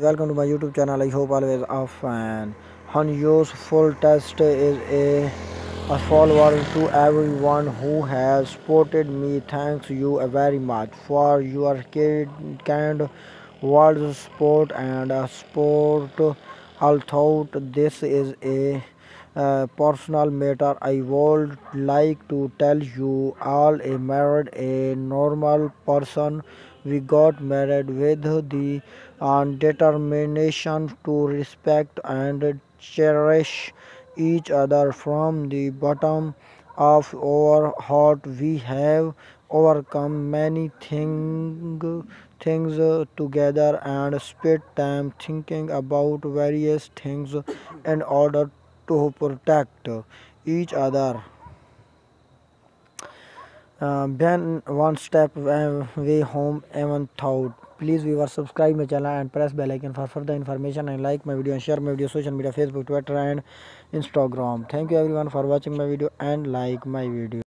welcome to my youtube channel. I hope always are fine Hanyu's full test is a, a follower to everyone who has supported me. Thanks you very much for your kind words support and support. Although this is a uh, personal matter i would like to tell you all i married a normal person we got married with the uh, determination to respect and cherish each other from the bottom of our heart. We have overcome many thing, things together and spent time thinking about various things in order to protect each other. Uh, then one step way home even thought. Please viewer subscribe my channel and press bell icon for further information and like my video and share my video social media facebook twitter and instagram. Thank you everyone for watching my video and like my video